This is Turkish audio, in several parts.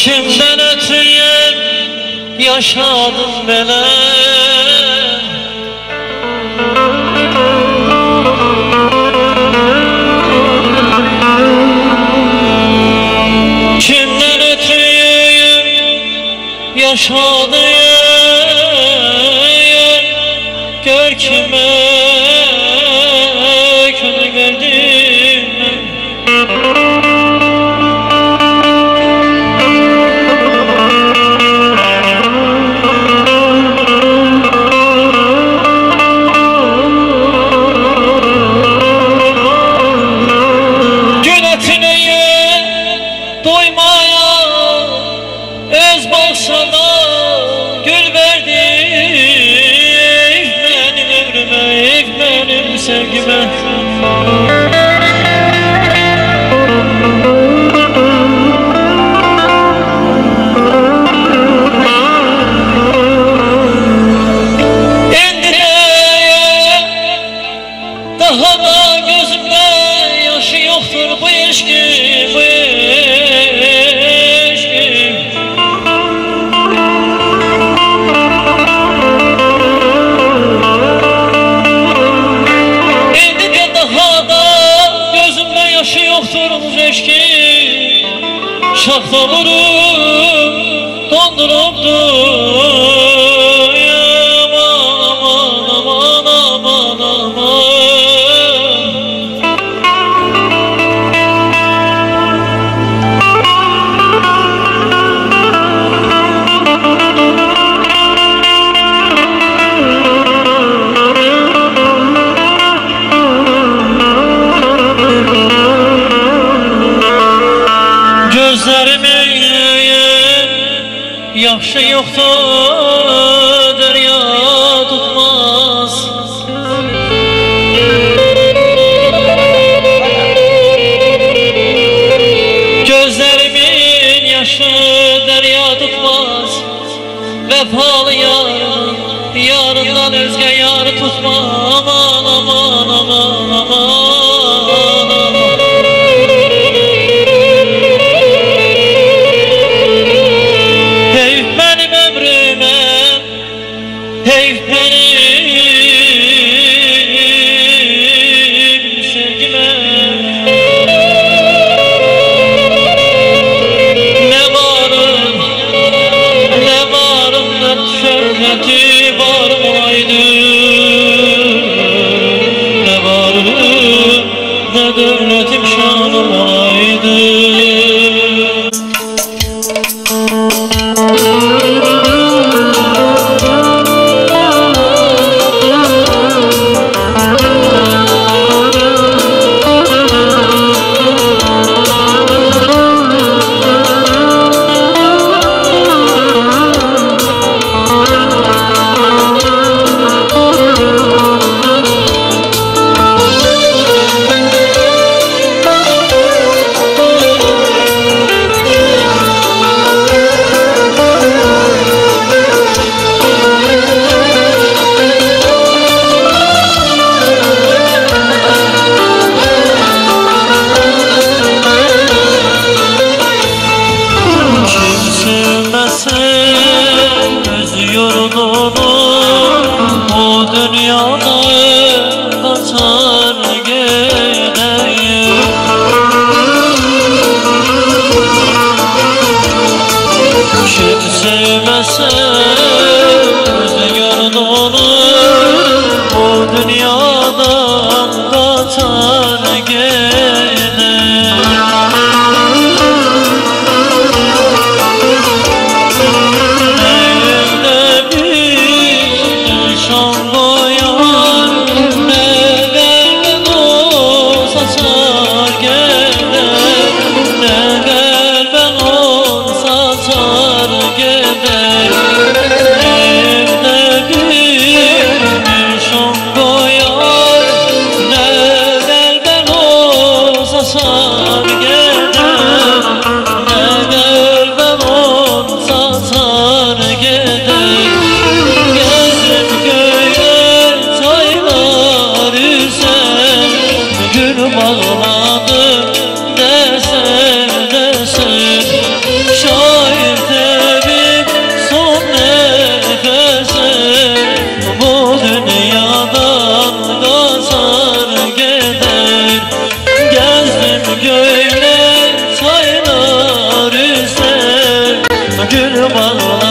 İçimden öteye yaşadım neler İçimden öteye yaşadım Gör kime Boşana gül verdi. Benim ömrüme, benim sevgime. Şah davulu 谁又何？to gül bağladı Desen desen Şair tebim son nefese. Bu dünyadan kazar gider Gezdim göyle çaylar üstler Gül bağladı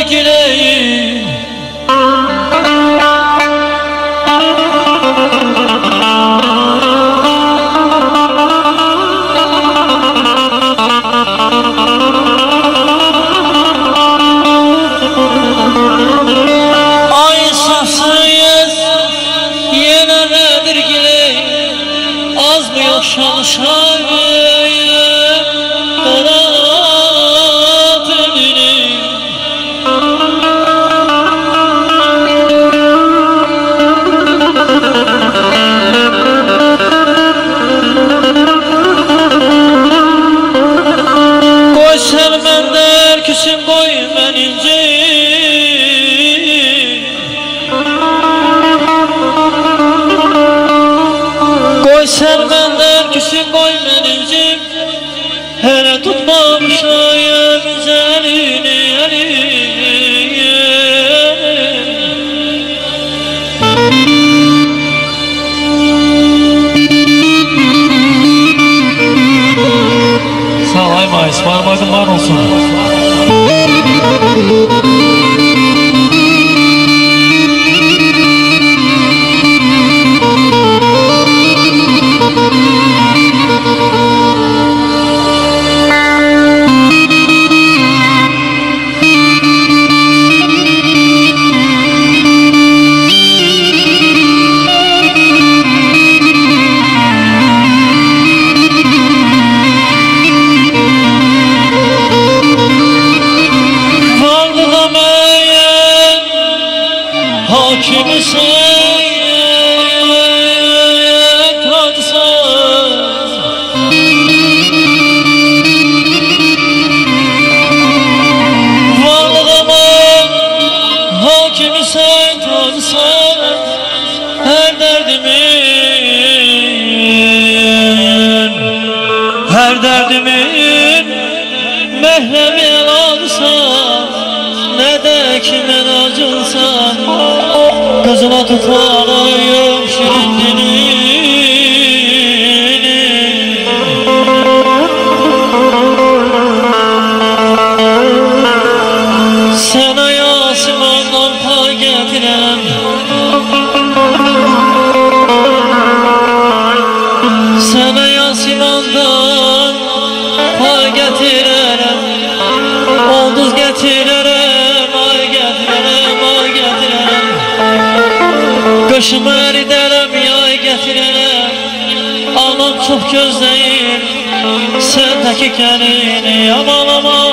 nedir Donaldson. dentro do. Başımı eridərəm yay gətirərəm Aman çox gözləyir Səndəki gəlini yamalama